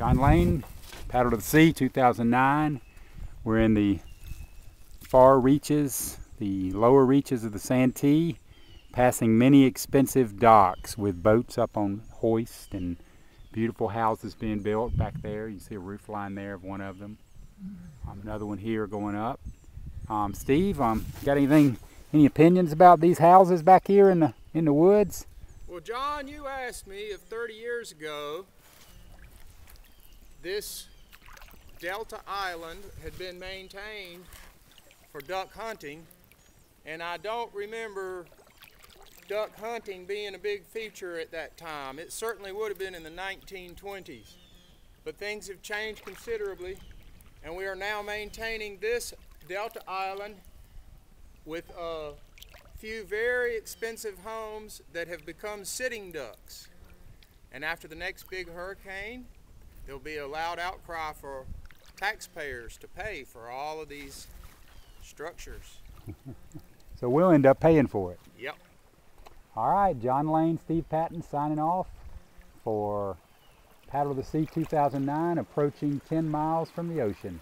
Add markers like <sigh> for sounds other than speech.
John Lane, Paddle to the Sea 2009. We're in the far reaches, the lower reaches of the Santee, passing many expensive docks with boats up on hoist and beautiful houses being built back there. You see a roof line there of one of them. Um, another one here going up. Um, Steve, um, got anything, any opinions about these houses back here in the in the woods? Well, John, you asked me if 30 years ago this Delta Island had been maintained for duck hunting, and I don't remember duck hunting being a big feature at that time. It certainly would have been in the 1920s. But things have changed considerably, and we are now maintaining this Delta Island with a few very expensive homes that have become sitting ducks. And after the next big hurricane, there'll be a loud outcry for taxpayers to pay for all of these structures. <laughs> so we'll end up paying for it. Yep. All right, John Lane, Steve Patton signing off for Paddle of the Sea 2009, approaching 10 miles from the ocean.